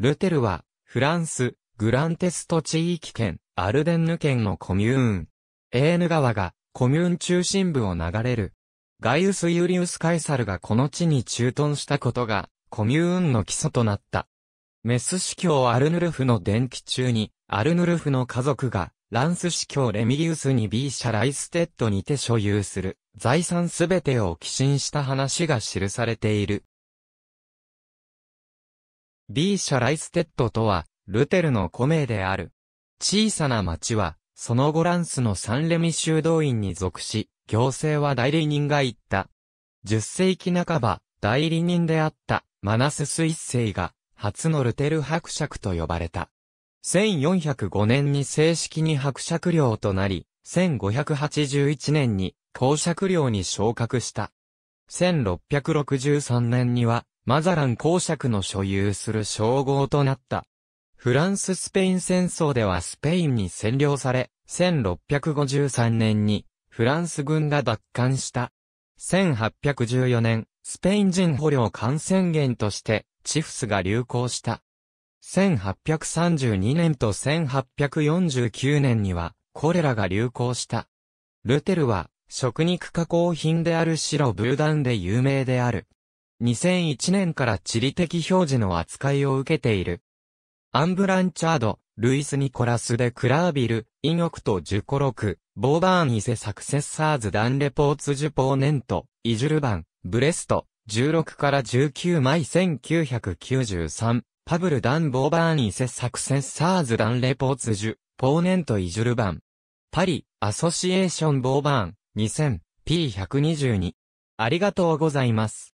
ルテルは、フランス、グランテスト地域圏、アルデンヌ県のコミューン。エーヌ川が、コミューン中心部を流れる。ガイウス・ユリウス・カエサルがこの地に駐屯したことが、コミューンの基礎となった。メス司教アルヌルフの伝記中に、アルヌルフの家族が、ランス司教レミギウスにビーシャライステッドにて所有する財産すべてを寄進した話が記されている。ビーシャライステッドとは、ルテルの古名である。小さな町は、その後ランスのサンレミ修道院に属し、行政は代理人が行った。10世紀半ば、代理人であったマナスス一世が、初のルテル伯爵と呼ばれた。1405年に正式に伯爵領となり、1581年に公爵領に昇格した。1663年には、マザラン公爵の所有する称号となった。フランス・スペイン戦争ではスペインに占領され、1653年にフランス軍が奪還した。1814年、スペイン人捕虜感染源としてチフスが流行した。1832年と1849年にはコレラが流行した。ルテルは食肉加工品である白ブーダンで有名である。2001年から地理的表示の扱いを受けている。アンブランチャード、ルイス・ニコラス・でクラービル、イニョクト・ジュコロク、ボーバーン・イセ・サクセッサーズ・ダン・レポーツ・ジュポーネント、イジュルバン、ブレスト、16から19枚1993、パブル・ダン・ボーバーン・イセ・サクセッサーズ・ダン・レポーツ・ジュ、ポーネント・イジュルバン。パリ、アソシエーション・ボーバーン、2000、P122。ありがとうございます。